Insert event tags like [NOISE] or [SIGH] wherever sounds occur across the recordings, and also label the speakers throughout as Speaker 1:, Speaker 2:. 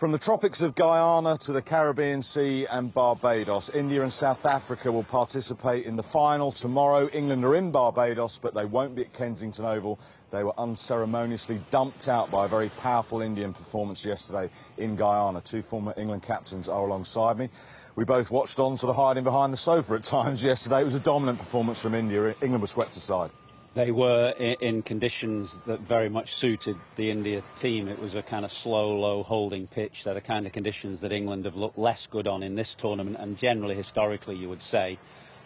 Speaker 1: From the tropics of Guyana to the Caribbean Sea and Barbados, India and South Africa will participate in the final tomorrow. England are in Barbados, but they won't be at Kensington Oval. They were unceremoniously dumped out by a very powerful Indian performance yesterday in Guyana. Two former England captains are alongside me. We both watched on, sort of hiding behind the sofa at [LAUGHS] times yesterday. It was a dominant performance from India. England was swept aside.
Speaker 2: They were in conditions that very much suited the India team. It was a kind of slow, low holding pitch. They're the kind of conditions that England have looked less good on in this tournament, and generally, historically, you would say.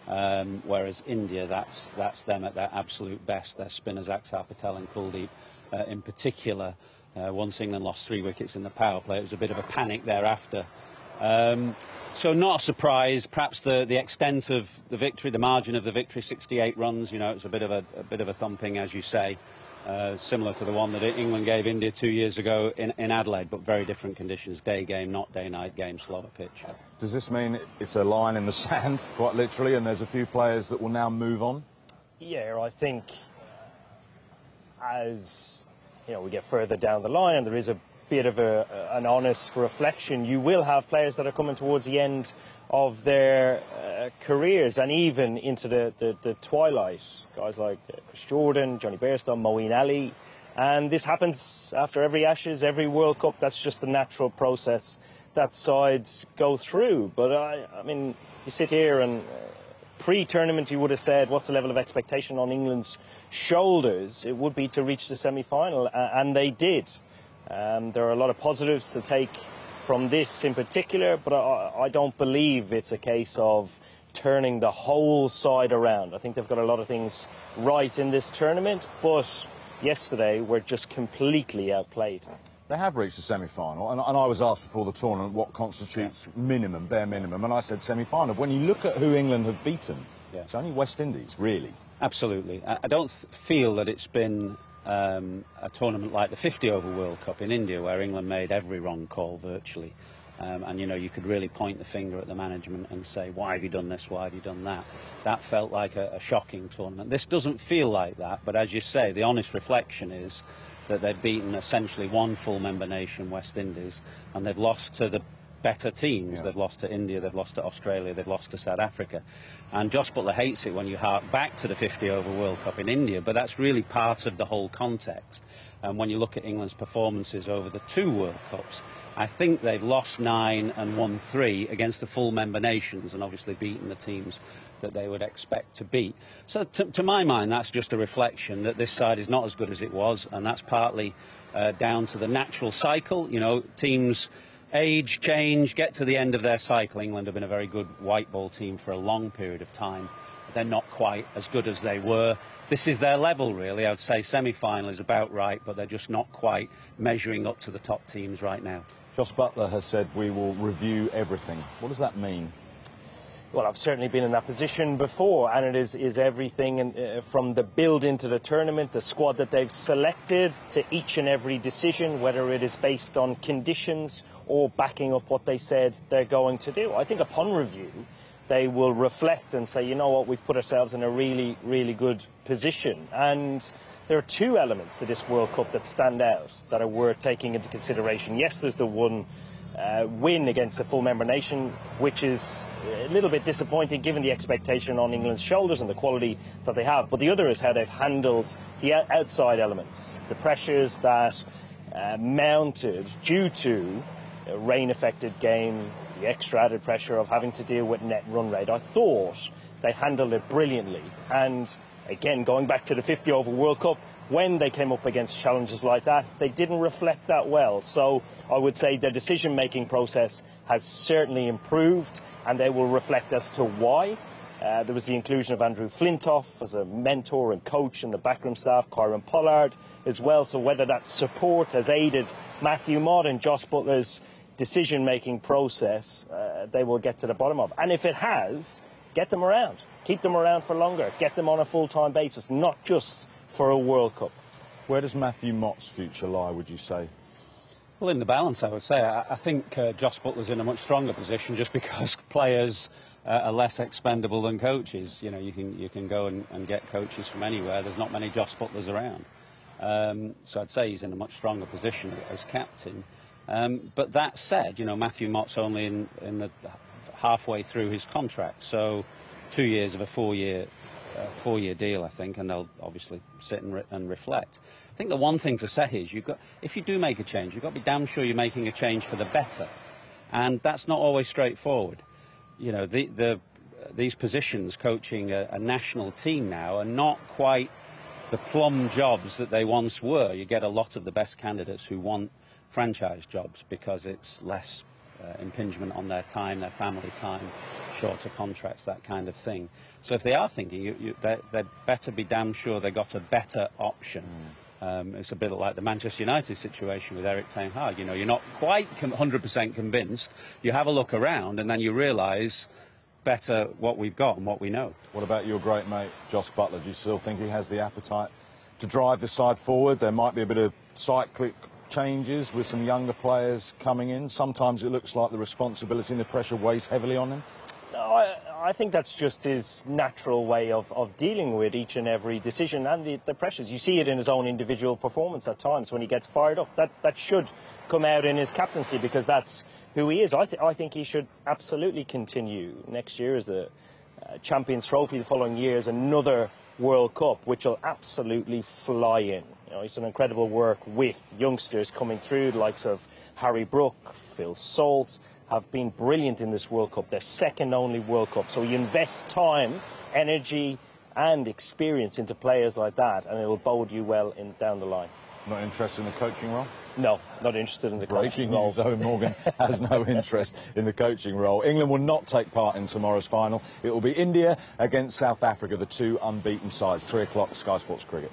Speaker 2: Um, whereas India, that's that's them at their absolute best. Their spinners, Axar Patel and Kuldeep, uh, in particular. Uh, once England lost three wickets in the power play, it was a bit of a panic thereafter. Um, so not a surprise. Perhaps the, the extent of the victory, the margin of the victory, 68 runs. You know, it's a bit of a, a bit of a thumping, as you say, uh, similar to the one that England gave India two years ago in, in Adelaide, but very different conditions. Day game, not day-night game, slower pitch.
Speaker 1: Does this mean it's a line in the [LAUGHS] sand, quite literally, and there's a few players that will now move on?
Speaker 3: Yeah, I think as you know, we get further down the line, and there is a bit of a, an honest reflection, you will have players that are coming towards the end of their uh, careers and even into the, the, the, twilight. Guys like uh, Chris Jordan, Jonny Bairstow, Moeen Ali. And this happens after every Ashes, every World Cup. That's just the natural process that sides go through. But I, I mean, you sit here and uh, pre-tournament you would have said what's the level of expectation on England's shoulders? It would be to reach the semi-final, and they did. Um, there are a lot of positives to take from this in particular, but I, I, don't believe it's a case of turning the whole side around. I think they've got a lot of things right in this tournament, but yesterday we're just completely outplayed.
Speaker 1: They have reached the semi-final, and, and, I was asked before the tournament what constitutes yeah. minimum, bare minimum, and I said semi-final. When you look at who England have beaten, yeah. it's only West Indies, really.
Speaker 2: Absolutely. I, I don't feel that it's been um, a tournament like the 50 over World Cup in India, where England made every wrong call virtually. Um, and you know, you could really point the finger at the management and say, why have you done this? Why have you done that? That felt like a, a shocking tournament. This doesn't feel like that, but as you say, the honest reflection is that they've beaten essentially one full member nation, West Indies, and they've lost to the better teams. Yeah. They've lost to India, they've lost to Australia, they've lost to South Africa. And Jos Buttler hates it when you hark back to the 50 over World Cup in India, but that's really part of the whole context. And when you look at England's performances over the two World Cups, I think they've lost nine and won three against the full member nations and obviously beaten the teams that they would expect to beat. So, to, to my mind, that's just a reflection that this side is not as good as it was, and that's partly uh, down to the natural cycle. You know, teams age, change, get to the end of their cycle. England have been a very good white ball team for a long period of time. They're not quite as good as they were. This is their level, really. I would say semi-final is about right, but they're just not quite measuring up to the top teams right now.
Speaker 1: Jos Buttler has said we will review everything. What does that mean?
Speaker 3: Well, I've certainly been in that position before, and it is, is everything in, uh, from the build into the tournament, the squad that they've selected, to each and every decision, whether it is based on conditions or backing up what they said they're going to do. I think upon review, they will reflect and say, you know what, we've put ourselves in a really, really good position. And there are two elements to this World Cup that stand out that are worth taking into consideration. Yes, there's the one uh, win against a full member nation, which is a little bit disappointing given the expectation on England's shoulders and the quality that they have. But the other is how they've handled the outside elements, the pressures that uh, mounted due to a rain affected game, the extra added pressure of having to deal with net run rate. I thought they handled it brilliantly. And again, going back to the 50 over World Cup, when they came up against challenges like that, they didn't reflect that well. So I would say their decision making process has certainly improved and they will reflect as to why. Uh, there was the inclusion of Andrew Flintoff as a mentor and coach in the backroom staff, Kieron Pollard as well. So whether that support has aided Matthew Mott and Jos Buttler's decision making process, uh, they will get to the bottom of. And if it has, get them around. Keep them around for longer. Get them on a full time basis, not just for a World Cup.
Speaker 1: Where does Matthew Mott's future lie, would you say?
Speaker 2: Well, in the balance, I would say. I, I think uh, Jos Buttler's in a much stronger position just because [LAUGHS] players uh, are less expendable than coaches. You know, you can, you can go and, and get coaches from anywhere. There's not many Jos Buttlers around. Um, so I'd say he's in a much stronger position as captain. Um, but that said, you know, Matthew Mott's only in, in the halfway through his contract, so two years of a four-year uh, four-year deal, I think, and they'll obviously sit and, re- and reflect. I think the one thing to say is you've got, if you do make a change, you've got to be damn sure you're making a change for the better, and that's not always straightforward. You know, the, the these positions coaching a, a national team now are not quite the plum jobs that they once were. You get a lot of the best candidates who want franchise jobs because it's less uh, impingement on their time, their family time, shorter contracts, that kind of thing. So if they are thinking, you, you, they, they better be damn sure they got a better option. Mm. Um, it's a bit like the Manchester United situation with Erik Ten Hag. You know, you're not quite 100% convinced. You have a look around and then you realise better what we've got and what we know.
Speaker 1: What about your great mate, Jos Buttler? Do you still think he has the appetite to drive the side forward? There might be a bit of cyclic changes with some younger players coming in. Sometimes it looks like the responsibility and the pressure weighs heavily on him.
Speaker 3: I, I think that's just his natural way of, of dealing with each and every decision and the, the pressures. You see it in his own individual performance at times when he gets fired up. That, that should come out in his captaincy because that's who he is. I, th- I think he should absolutely continue. Next year is the uh, Champions Trophy, the following year is another World Cup, which will absolutely fly in. You know, he's done incredible work with youngsters coming through, the likes of Harry Brook, Phil Salt, have been brilliant in this World Cup. Their second only World Cup. So you invest time, energy, and experience into players like that, and it'll bode you well in, down the line.
Speaker 1: Not interested in the coaching role?
Speaker 3: No, not interested in the
Speaker 1: Breaking
Speaker 3: coaching role.
Speaker 1: news, Eoin Morgan [LAUGHS] has no interest in the coaching role. England will not take part in tomorrow's final. It will be India against South Africa, the two unbeaten sides. Three o'clock, Sky Sports Cricket.